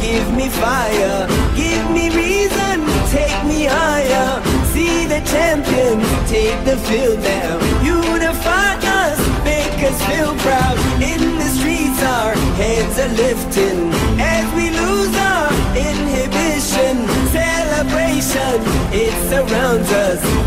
Give me fire, give me reason, higher. See the champions take the field now. Unify us, make us feel proud. In the streets, our heads are lifting as we lose our inhibition. Celebration, it surrounds us.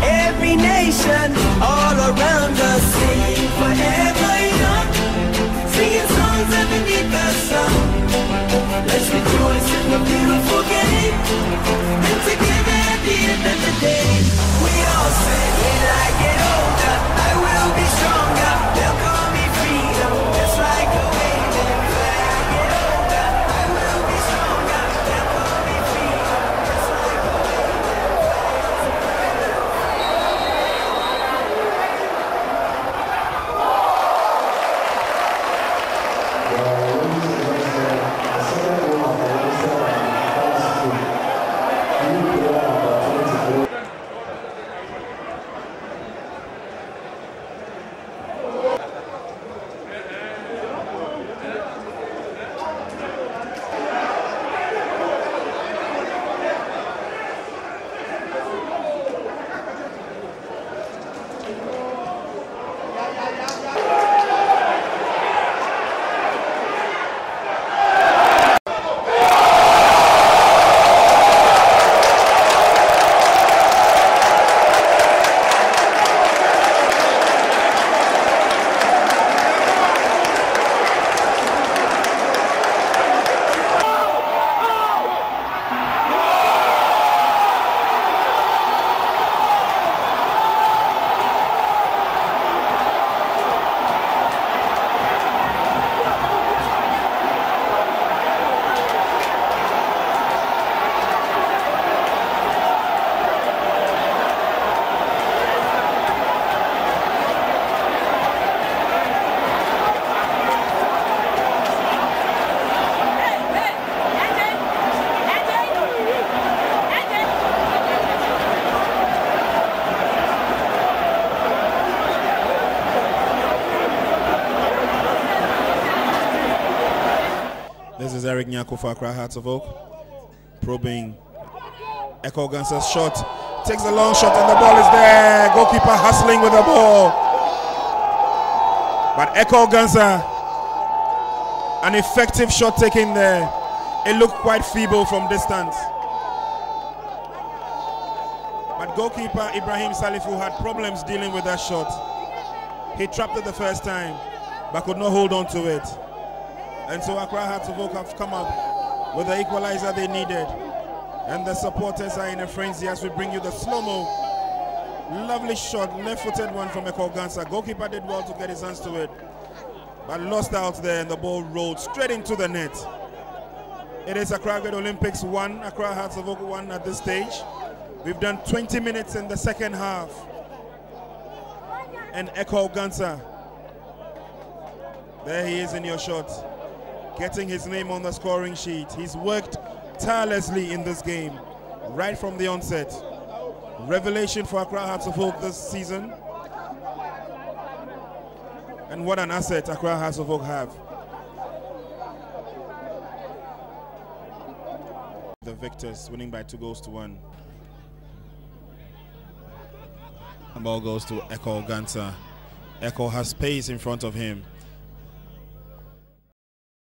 This is Eric Nyarko for Accra Hearts of Oak. Probing Ekow Ghansah's shot. Takes a long shot and the ball is there. Goalkeeper hustling with the ball. But Ekow Ghansah, uh, an effective shot taken there. It looked quite feeble from distance. But goalkeeper Ibrahim Salifu had problems dealing with that shot. He trapped it the first time, but could not hold on to it. And so Accra Hearts of Oak have come up with the equalizer they needed. And the supporters are in a frenzy as we bring you the slow-mo. Lovely shot, left-footed one from Ekow Ghansah. Goalkeeper did well to get his hands to it. But lost out there and the ball rolled straight into the net. It is Accra Great Olympics 1, Accra Hearts of Oak 1 at this stage. We've done 20 minutes in the second half. And Ekow Ghansah, there he is in your shot getting his name on the scoring sheet. He's worked tirelessly in this game, right from the onset. Revelation for Accra Hearts of Oak this season. And what an asset Accra Hearts of Oak have. The victors winning by two goals to one. The ball goes to Ekow Ghansah. Ekow has space in front of him.